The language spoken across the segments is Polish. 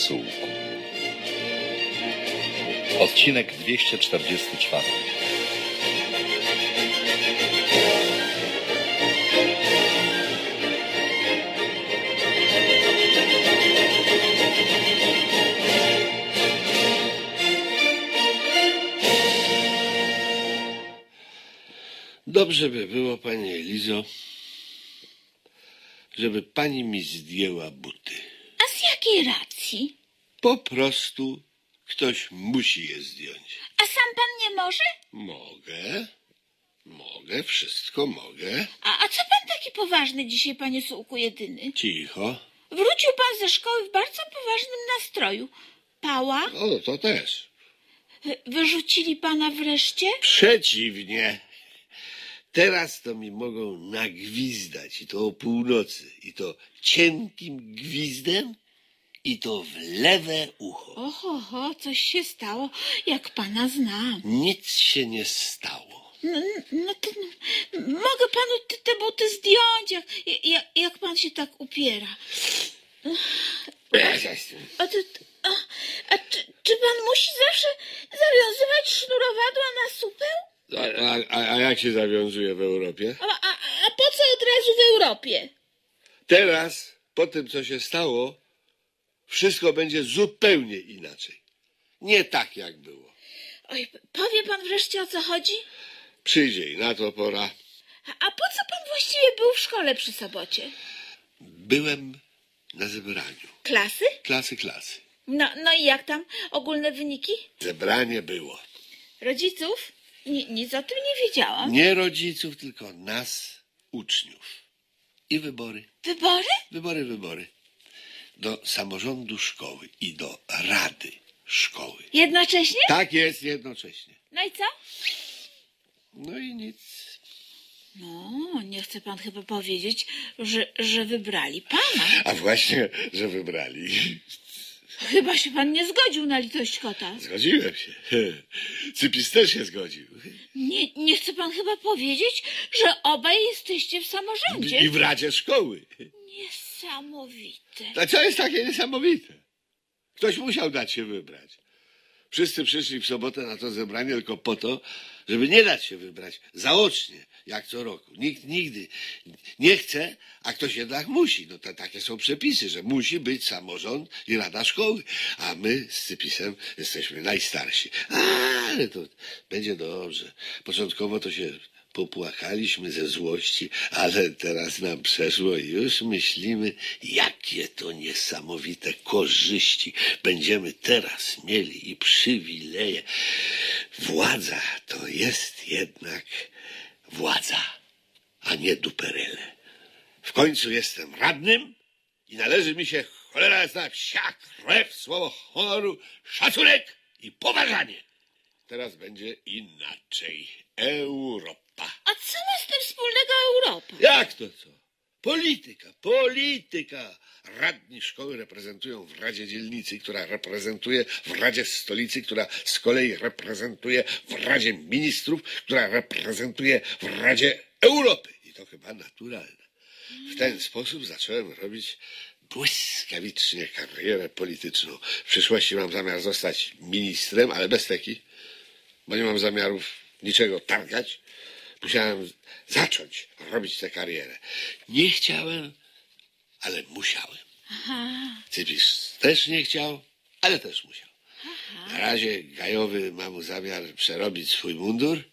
Sułku. Odcinek 244. Dobrze by było, pani Elizo, żeby pani mi zdjęła buty. Jakiej racji? Po prostu ktoś musi je zdjąć. A sam pan nie może? Mogę, mogę, wszystko mogę. A, a co pan taki poważny dzisiaj, panie Sułku jedyny? Cicho. Wrócił pan ze szkoły w bardzo poważnym nastroju. Pała? No to też. Wy- Wyrzucili pana wreszcie? Przeciwnie. Teraz to mi mogą nagwizdać i to o północy. I to cienkim gwizdem i to w lewe ucho. Oho, ho, coś się stało, jak pana znam. Nic się nie stało. No, no to no, mogę panu te, te buty zdjąć, jak, jak, jak pan się tak upiera. A, ty, a, a czy, czy pan musi zawsze zawiązywać sznurowadła na supeł? A, a, a jak się zawiązuje w Europie? A, a, a po co od razu w Europie? Teraz, po tym co się stało, wszystko będzie zupełnie inaczej. Nie tak jak było. Oj, powie pan wreszcie o co chodzi? Przyjdzie i na to pora. A, po co pan właściwie był w szkole przy sobocie? Byłem na zebraniu. Klasy? Klasy, klasy. No, no i jak tam ogólne wyniki? Zebranie było. Rodziców? Ni, nic o tym nie wiedziałam. Nie rodziców, tylko nas, uczniów. I wybory. Wybory? Wybory, wybory. Do samorządu szkoły i do rady szkoły. Jednocześnie? Tak jest jednocześnie. No i co? No i nic. No, nie chce pan chyba powiedzieć, że, że wybrali pana. A właśnie, że wybrali. Chyba się pan nie zgodził na litość kota. Zgodziłem się. Cypis też się zgodził. Nie, nie chce pan chyba powiedzieć, że obaj jesteście w samorządzie. I w radzie szkoły. Niesamowite. A co jest takie niesamowite? Ktoś musiał dać się wybrać. Wszyscy przyszli w sobotę na to zebranie tylko po to, żeby nie dać się wybrać zaocznie, jak co roku. Nikt nigdy nie chce, a ktoś jednak musi. No to takie są przepisy, że musi być samorząd i rada szkoły. A my z Cypisem jesteśmy najstarsi. Ale to będzie dobrze. Początkowo to się popłakaliśmy ze złości, ale teraz nam przeszło i już myślimy, jakie to niesamowite korzyści będziemy teraz mieli i przywileje. Władza to jest jednak władza, a nie duperele. W końcu jestem radnym i należy mi się cholera jasna psia krew, słowo honoru, szacunek i poważanie. Teraz będzie inaczej. Europa. A co ma z tym wspólnego Europa? Jak to co? Polityka, polityka. Radni szkoły reprezentują w Radzie Dzielnicy, która reprezentuje w Radzie Stolicy, która z kolei reprezentuje w Radzie Ministrów, która reprezentuje w Radzie Europy. I to chyba naturalne. W ten sposób zacząłem robić błyskawicznie karierę polityczną. W przyszłości mam zamiar zostać ministrem, ale bez teki, bo nie mam zamiarów niczego targać. Musiałem zacząć robić tę karierę. Nie chciałem, ale musiałem. Cypis też nie chciał, ale też musiał. Na razie Gajowy ma mu zamiar przerobić swój mundur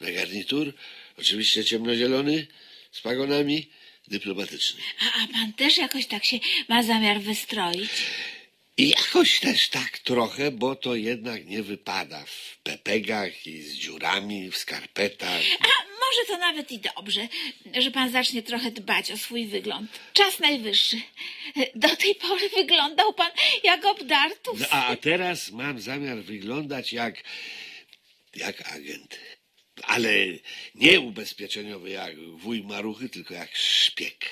na garnitur, oczywiście ciemnozielony, z pagonami, dyplomatyczny. A, a pan też jakoś tak się ma zamiar wystroić? I jakoś też tak trochę, bo to jednak nie wypada w pepegach i z dziurami w skarpetach. A może to nawet i dobrze, że pan zacznie trochę dbać o swój wygląd. Czas najwyższy. Do tej pory wyglądał pan jak obdartus. No, a, teraz mam zamiar wyglądać jak, jak agent. Ale nie ubezpieczeniowy jak wuj maruchy, tylko jak szpieg.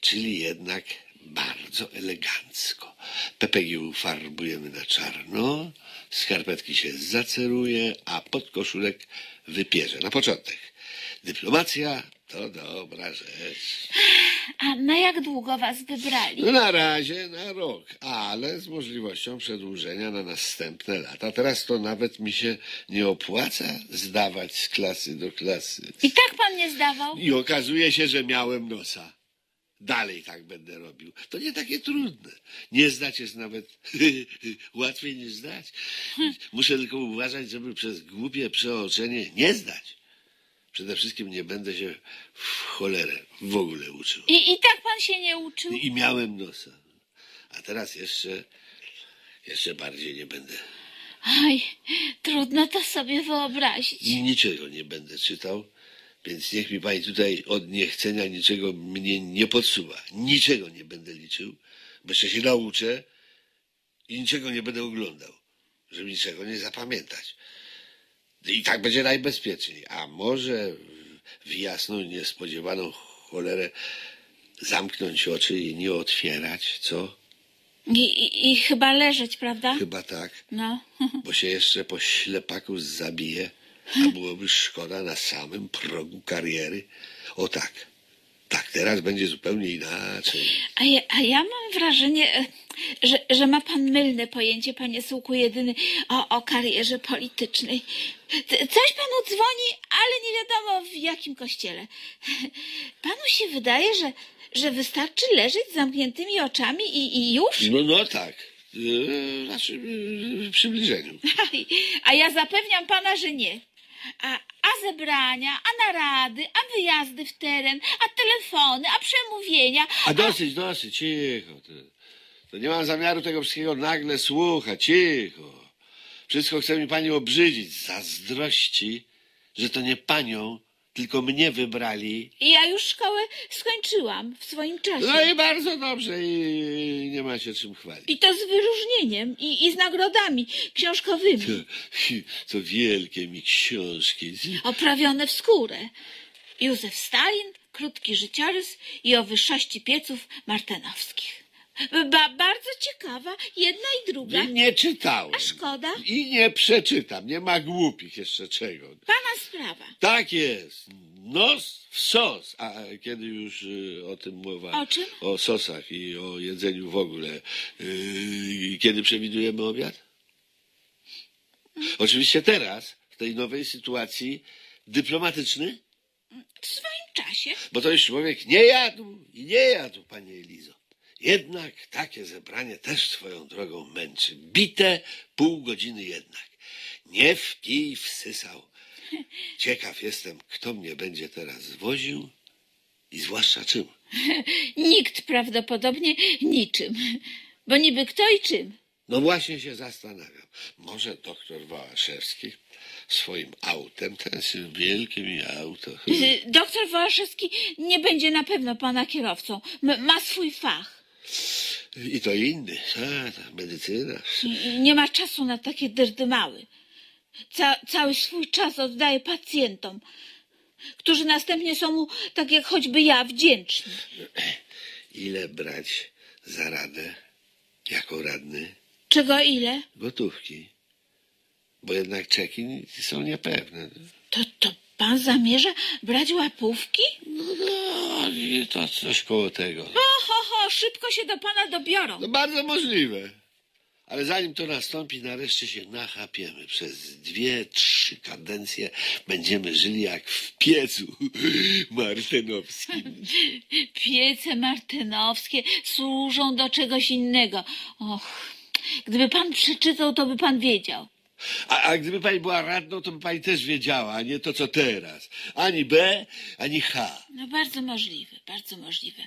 Czyli jednak bardzo elegancko. Pepegi ufarbujemy na czarno, skarpetki się zaceruje, a podkoszulek wypierze. Na początek. dyplomacja to dobra rzecz. A na jak długo was wybrali? No na razie na rok, ale z możliwością przedłużenia na następne lata. Teraz to nawet mi się nie opłaca zdawać z klasy do klasy. I tak pan nie zdawał? I okazuje się, że miałem nosa. Dalej tak będę robił. To nie takie trudne. Nie zdać jest nawet łatwiej niż zdać. Muszę tylko uważać, żeby przez głupie przeoczenie nie zdać. Przede wszystkim nie będę się w cholerę w ogóle uczył. I, I tak pan się nie uczył? I miałem nosa. A teraz jeszcze, jeszcze bardziej nie będę. Oj, trudno to sobie wyobrazić. Niczego nie będę czytał, więc niech mi pani tutaj od niechcenia niczego mnie nie podsuwa. Niczego nie będę liczył, bo jeszcze się nauczę i niczego nie będę oglądał, żeby niczego nie zapamiętać. I tak będzie najbezpieczniej. A może w jasną, niespodziewaną cholerę zamknąć oczy i nie otwierać, co? I, i, I chyba leżeć, prawda? Chyba tak. No. bo się jeszcze po ślepaku zabije, a byłoby szkoda na samym progu kariery. O tak, tak, teraz będzie zupełnie inaczej. A ja, a ja mam wrażenie, e, że, że ma pan mylne pojęcie, panie Sułku, jedyny o, o karierze politycznej. Coś panu dzwoni, ale nie wiadomo w jakim kościele. Panu się wydaje, że, że wystarczy leżeć z zamkniętymi oczami i, i już? No, no tak, yy, znaczy w przybliżeniu. A ja zapewniam pana, że nie. A, a zebrania, a narady, a wyjazdy w teren, a telefony, a przemówienia. A dosyć, dosyć, cicho. To, to nie mam zamiaru tego wszystkiego nagle słuchać, cicho. Wszystko chce mi pani obrzydzić zazdrości, że to nie panią, tylko mnie wybrali I Ja już szkołę skończyłam w swoim czasie. No i bardzo dobrze i nie ma się czym chwalić. I to z wyróżnieniem i, i z nagrodami książkowymi, Co wielkie mi książki. oprawione w skórę. Józef Stalin, krótki życiorys i o wyższości pieców martenowskich. Ba, bardzo ciekawa, jedna i druga. Nie, nie czytałem. A szkoda? I nie przeczytam. Nie ma głupich jeszcze czego. Pana sprawa. Tak jest. Nos w sos. A kiedy już y, o tym mowa. O czym? O sosach i o jedzeniu w ogóle. Y, kiedy przewidujemy obiad? Oczywiście teraz, w tej nowej sytuacji dyplomatyczny, W swoim czasie. Bo to już człowiek nie jadł i nie jadł, panie Elizo. Jednak takie zebranie też swoją drogą męczy. Bite pół godziny jednak. Nie wpij wsysał. Ciekaw jestem, kto mnie będzie teraz woził i zwłaszcza czym. Nikt prawdopodobnie niczym. Bo niby kto i czym. No właśnie się zastanawiam. Może doktor Wałaszewski swoim autem, ten mi auto. Y, Doktor Wołaszewski nie będzie na pewno pana kierowcą. M- ma swój fach. I to inny. A, ta medycyna. Nie ma czasu na takie dyrdymały. Ca cały swój czas oddaje pacjentom, którzy następnie są mu, tak jak choćby ja, wdzięczni. Ile brać za radę jako radny Czego ile? gotówki? Bo jednak czeki są niepewne. To, to pan zamierza brać łapówki? No, no to coś koło tego. Ho, szybko się do pana dobiorą. No bardzo możliwe. Ale zanim to nastąpi, nareszcie się nachapiemy. Przez dwie, trzy kadencje będziemy żyli jak w piecu martenowskim. Piece martynowskie służą do czegoś innego. Och, gdyby pan przeczytał, to by pan wiedział. A, a gdyby pani była radną, to by pani też wiedziała, a nie to co teraz. Ani B, ani H. No bardzo możliwe, bardzo możliwe.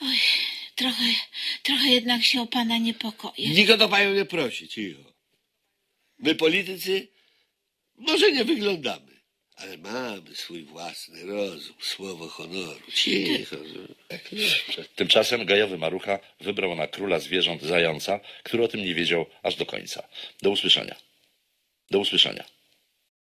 Oj, trochę, trochę jednak się o pana niepokoję. Nikt o to panią nie prosi, cicho. My politycy może nie wyglądamy, ale mamy swój własny rozum, słowo honoru. Cicho. Tak. Tymczasem gajowy Marucha wybrał na króla zwierząt zająca, który o tym nie wiedział aż do końca. Do usłyszenia. Do usłyszenia.